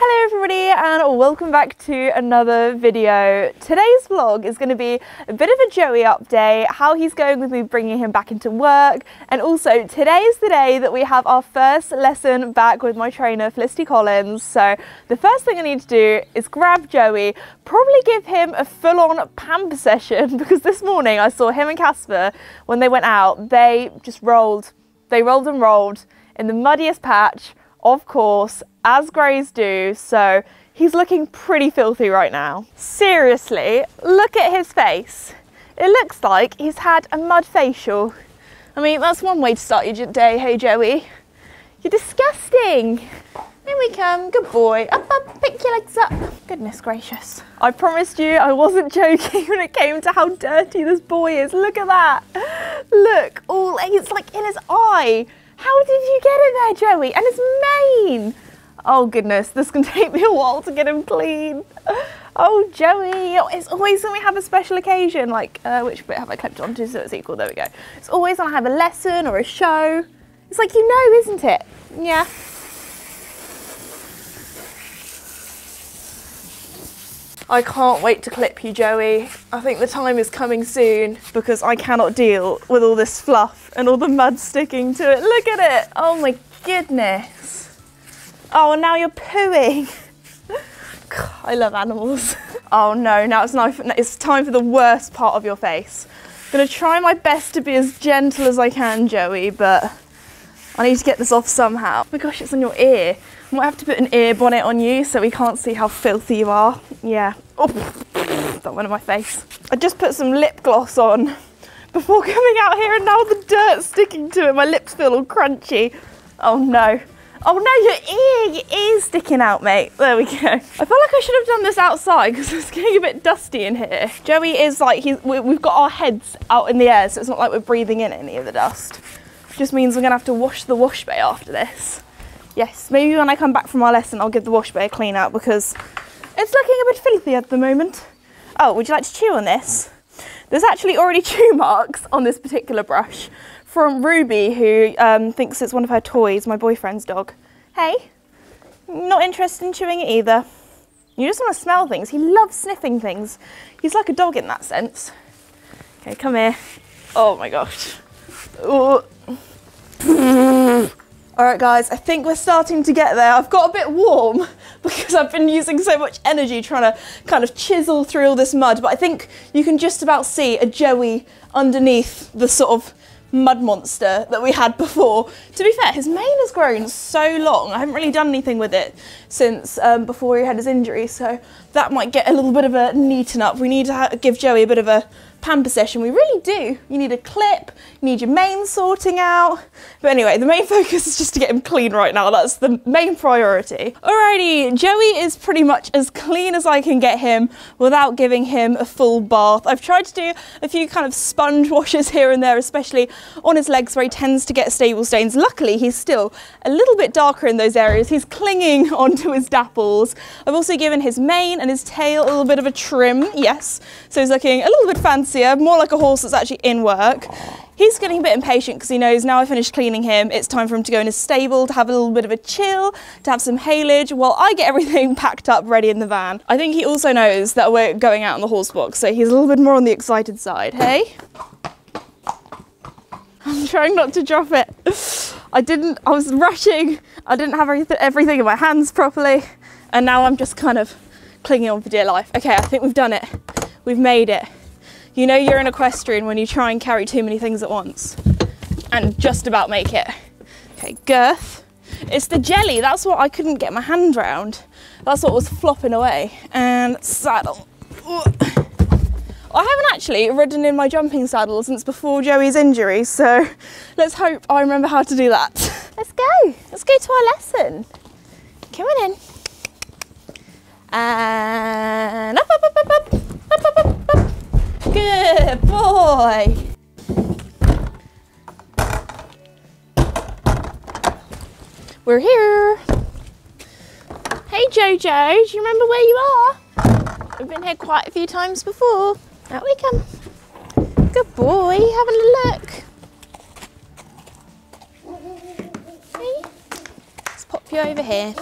Hello everybody and welcome back to another video. Today's vlog is going to be a bit of a Joey update, how he's going with me bringing him back into work and also today is the day that we have our first lesson back with my trainer Felicity Collins. So the first thing I need to do is grab Joey, probably give him a full-on pamper session because this morning I saw him and Casper when they went out, they just rolled, they rolled and rolled in the muddiest patch of course, as greys do, so he's looking pretty filthy right now. Seriously, look at his face. It looks like he's had a mud facial. I mean, that's one way to start your day, hey Joey. You're disgusting. Here we come, good boy. Up, up, pick your legs up. Goodness gracious. I promised you I wasn't joking when it came to how dirty this boy is. Look at that. Look, all, it's like in his eye. How did you get it there, Joey? And his mane. Oh goodness, this can take me a while to get him clean. Oh, Joey, it's always when we have a special occasion, like, uh, which bit have I clipped onto so it's equal? There we go. It's always when I have a lesson or a show. It's like, you know, isn't it? Yeah. I can't wait to clip you, Joey. I think the time is coming soon because I cannot deal with all this fluff and all the mud sticking to it. Look at it. Oh my goodness. Oh, now you're pooing. I love animals. Oh no, now it's, it's time for the worst part of your face. I'm gonna try my best to be as gentle as I can, Joey, but I need to get this off somehow. Oh my gosh, it's on your ear. I might have to put an ear bonnet on you so we can't see how filthy you are. Yeah. Oh, that went on my face. I just put some lip gloss on before coming out here and now the dirt's sticking to it. My lips feel all crunchy. Oh no. Oh no, your ear, your ear's sticking out, mate. There we go. I feel like I should have done this outside because it's getting a bit dusty in here. Joey is like, he's, we've got our heads out in the air, so it's not like we're breathing in any of the dust. Just means we're gonna have to wash the wash bay after this. Yes, maybe when I come back from our lesson, I'll give the wash bay a clean out because it's looking a bit filthy at the moment. Oh, would you like to chew on this? There's actually already chew marks on this particular brush from Ruby, who um, thinks it's one of her toys, my boyfriend's dog. Hey, not interested in chewing it either. You just want to smell things. He loves sniffing things. He's like a dog in that sense. Okay, come here. Oh my gosh. Ooh. All right, guys, I think we're starting to get there. I've got a bit warm because I've been using so much energy trying to kind of chisel through all this mud, but I think you can just about see a Joey underneath the sort of mud monster that we had before. To be fair, his mane has grown so long. I haven't really done anything with it since um, before he had his injury, so that might get a little bit of a neaten up. We need to give Joey a bit of a pamper session. We really do. You need a clip, you need your mane sorting out. But anyway, the main focus is just to get him clean right now. That's the main priority. Alrighty, Joey is pretty much as clean as I can get him without giving him a full bath. I've tried to do a few kind of sponge washes here and there, especially on his legs where he tends to get stable stains. Luckily, he's still a little bit darker in those areas. He's clinging onto his dapples. I've also given his mane and his tail a little bit of a trim, yes. So he's looking a little bit fancy fancier, more like a horse that's actually in work. He's getting a bit impatient because he knows now I've finished cleaning him, it's time for him to go in his stable to have a little bit of a chill, to have some haylage, while I get everything packed up ready in the van. I think he also knows that we're going out on the horse box, so he's a little bit more on the excited side. Hey? I'm trying not to drop it. I didn't, I was rushing, I didn't have everything in my hands properly, and now I'm just kind of clinging on for dear life. Okay, I think we've done it. We've made it. You know you're an equestrian when you try and carry too many things at once and just about make it. Okay, girth. It's the jelly, that's what I couldn't get my hand round. That's what was flopping away. And saddle. I haven't actually ridden in my jumping saddle since before Joey's injury, so let's hope I remember how to do that. Let's go, let's go to our lesson. Come on in. And We're here. Hey Jojo, do you remember where you are? We've been here quite a few times before. Out we come. Good boy, have a look. Hey. Let's pop you over here.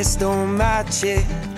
dress don't match it.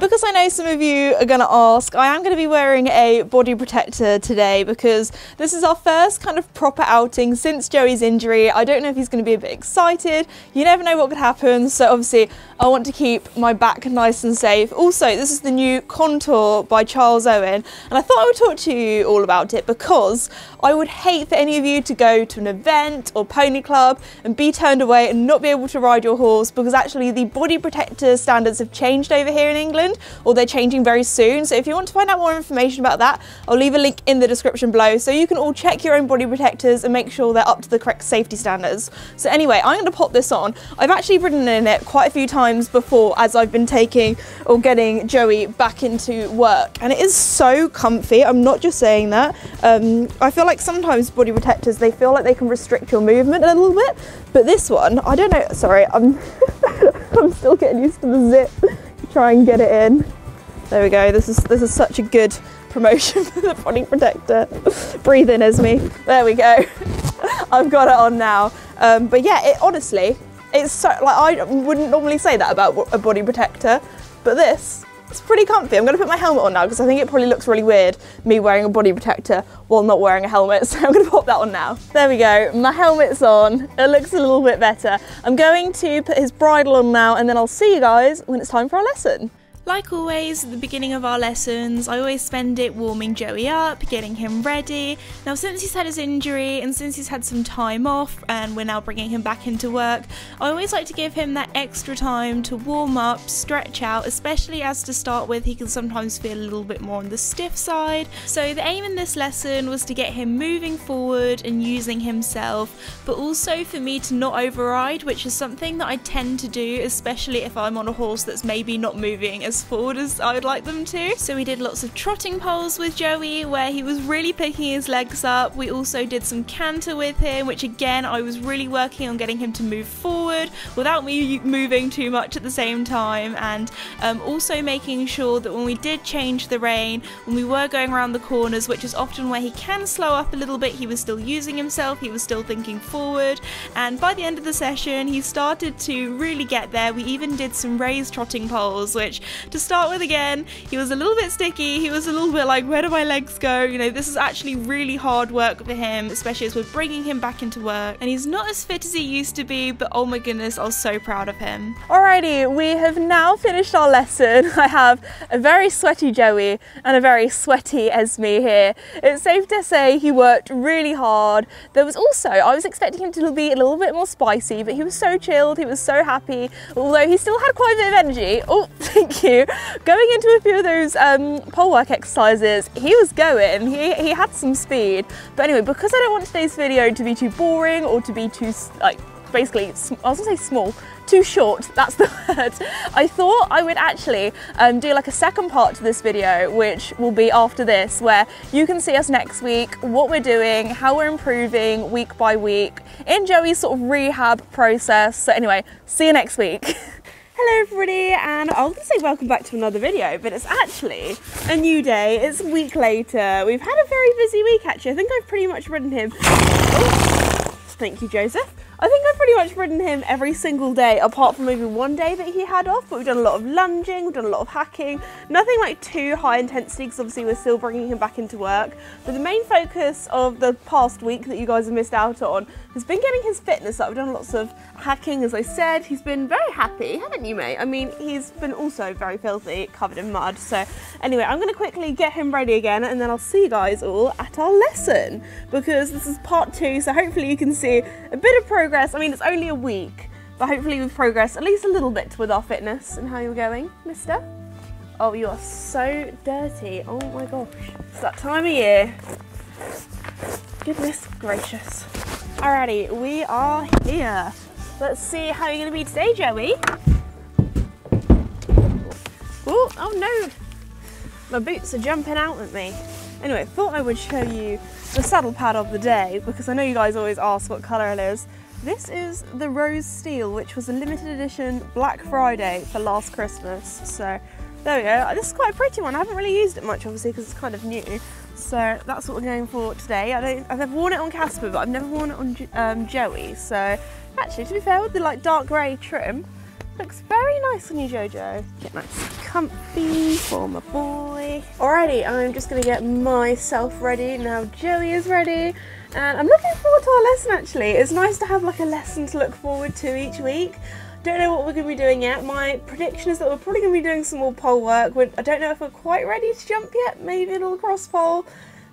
Because I know some of you are going to ask, I am going to be wearing a body protector today because this is our first kind of proper outing since Joey's injury. I don't know if he's going to be a bit excited. You never know what could happen. So obviously I want to keep my back nice and safe. Also, this is the new Contour by Charles Owen. And I thought I would talk to you all about it because I would hate for any of you to go to an event or pony club and be turned away and not be able to ride your horse because actually the body protector standards have changed over here in England or they're changing very soon. So if you want to find out more information about that, I'll leave a link in the description below so you can all check your own body protectors and make sure they're up to the correct safety standards. So anyway, I'm going to pop this on. I've actually ridden in it quite a few times before as I've been taking or getting Joey back into work and it is so comfy. I'm not just saying that. Um, I feel like sometimes body protectors, they feel like they can restrict your movement a little bit, but this one, I don't know, sorry, I'm, I'm still getting used to the zip try and get it in. There we go. This is this is such a good promotion for the body protector. Breathe in, Esme. There we go. I've got it on now. Um, but yeah, it honestly, it's so like I wouldn't normally say that about a body protector, but this it's pretty comfy. I'm to put my helmet on now because I think it probably looks really weird me wearing a body protector while not wearing a helmet. So I'm to pop that on now. There we go. My helmet's on. It looks a little bit better. I'm going to put his bridle on now and then I'll see you guys when it's time for our lesson. Like always, at the beginning of our lessons, I always spend it warming Joey up, getting him ready. Now, since he's had his injury and since he's had some time off and we're now bringing him back into work, I always like to give him that extra time to warm up, stretch out, especially as to start with, he can sometimes feel a little bit more on the stiff side. So, the aim in this lesson was to get him moving forward and using himself, but also for me to not override, which is something that I tend to do, especially if I'm on a horse that's maybe not moving as forward as I would like them to. So we did lots of trotting poles with Joey where he was really picking his legs up. We also did some canter with him, which again I was really working on getting him to move forward without me moving too much at the same time and um, also making sure that when we did change the rein, when we were going around the corners, which is often where he can slow up a little bit, he was still using himself, he was still thinking forward and by the end of the session he started to really get there. We even did some raised trotting poles which to start with again, he was a little bit sticky, he was a little bit like, where do my legs go? You know, this is actually really hard work for him, especially as we're bringing him back into work. And he's not as fit as he used to be, but oh my goodness, I was so proud of him. Alrighty, we have now finished our lesson. I have a very sweaty Joey and a very sweaty Esme here. It's safe to say he worked really hard. There was also, I was expecting him to be a little bit more spicy, but he was so chilled, he was so happy, although he still had quite a bit of energy. Oh, thank you going into a few of those um, pole work exercises, he was going, he, he had some speed. But anyway, because I don't want today's video to be too boring or to be too, like, basically, I was gonna say small, too short, that's the word. I thought I would actually um, do like a second part to this video, which will be after this, where you can see us next week, what we're doing, how we're improving week by week in Joey's sort of rehab process. So anyway, see you next week. Hello everybody and I was going to say welcome back to another video but it's actually a new day, it's a week later. We've had a very busy week actually. I think I've pretty much ridden him. Oh, thank you Joseph. I think I've pretty much ridden him every single day, apart from maybe one day that he had off, but we've done a lot of lunging, we've done a lot of hacking, nothing like too high intensity, because obviously we're still bringing him back into work. But the main focus of the past week that you guys have missed out on has been getting his fitness up. We've done lots of hacking, as I said. He's been very happy, haven't you, mate? I mean, he's been also very filthy, covered in mud. So anyway, I'm gonna quickly get him ready again, and then I'll see you guys all at our lesson, because this is part two, so hopefully you can see a bit of progress progress. I mean, it's only a week, but hopefully we've progressed at least a little bit with our fitness and how you're going, mister. Oh, you are so dirty. Oh my gosh. It's that time of year. Goodness gracious. Alrighty, we are here. Let's see how you're going to be today, Joey. Oh, oh no. My boots are jumping out at me. Anyway, thought I would show you the saddle pad of the day because I know you guys always ask what colour it is. This is the Rose Steel, which was a limited edition Black Friday for last Christmas. So there we go. This is quite a pretty one. I haven't really used it much, obviously, because it's kind of new. So that's what we're going for today. I don't, I've never worn it on Casper, but I've never worn it on um, Joey. So actually, to be fair, with the like dark grey trim, Looks very nice on you, Jojo. Get nice comfy for my boy. Alrighty, I'm just gonna get myself ready. Now Joey is ready. And I'm looking forward to our lesson actually. It's nice to have like a lesson to look forward to each week. Don't know what we're going to be doing yet. My prediction is that we're probably going to be doing some more pole work. I don't know if we're quite ready to jump yet. Maybe a little cross pole.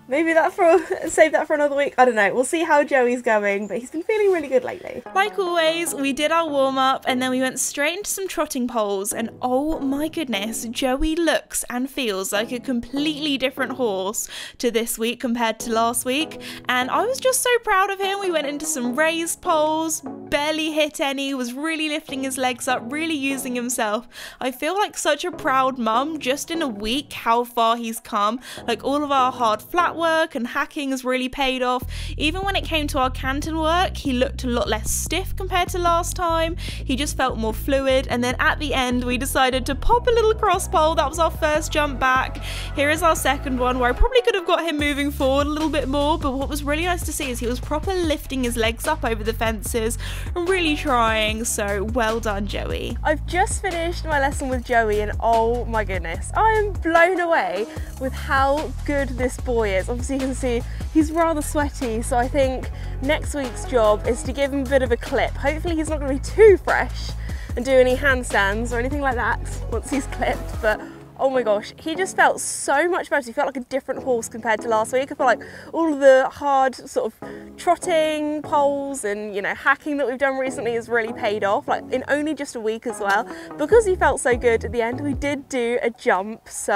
Maybe that for save that for another week. I don't know. We'll see how Joey's going, but he's been feeling really good lately. Like always, we did our warm up and then we went straight into some trotting poles. And oh my goodness, Joey looks and feels like a completely different horse to this week compared to last week. And I was just so proud of him. We went into some raised poles, barely hit any, was really lifting his legs up, really using himself. I feel like such a proud mum just in a week how far he's come. Like all of our hard flat work and hacking has really paid off. Even when it came to our canter work, he looked a lot less stiff compared to last time. He just felt more fluid. And then at the end, we decided to pop a little cross pole. That was our first jump back. Here is our second one where I probably could have got him moving forward a little bit more. But what was really nice to see is he was proper lifting his legs up over the fences and really trying. So well done, Joey. I've just finished my lesson with Joey and oh my goodness, I am blown away with how good this boy is. Obviously you can see he's rather sweaty, so I think next week's job is to give him a bit of a clip. Hopefully he's not gonna be too fresh and do any handstands or anything like that once he's clipped, but oh my gosh, he just felt so much better. He felt like a different horse compared to last week. I feel like all of the hard sort of trotting poles and, you know, hacking that we've done recently has really paid off, like in only just a week as well. Because he felt so good at the end, we did do a jump. So,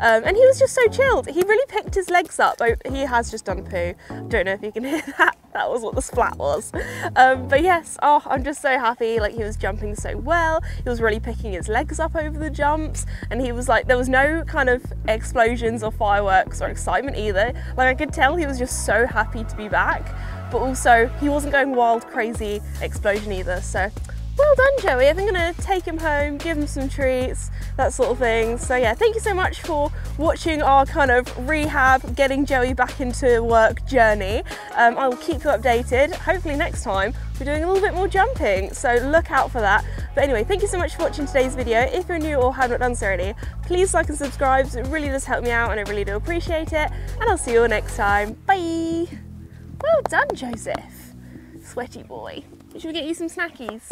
um, and he was just so chilled. He really picked his legs up. Oh, he has just done poo. Don't know if you can hear that. That was what the splat was. Um, but yes, oh, I'm just so happy. Like he was jumping so well. He was really picking his legs up over the jumps and he was like like there was no kind of explosions or fireworks or excitement either. Like I could tell he was just so happy to be back, but also he wasn't going wild, crazy explosion either. So well done, Joey. I think I'm gonna take him home, give him some treats, that sort of thing. So yeah, thank you so much for watching our kind of rehab, getting Joey back into work journey. Um, I will keep you updated. Hopefully next time we're doing a little bit more jumping, so look out for that. But anyway, thank you so much for watching today's video. If you're new or have not done so already, please like and subscribe. It really does help me out and I really do appreciate it. And I'll see you all next time. Bye. Well done, Joseph. Sweaty boy. Should we get you some snackies?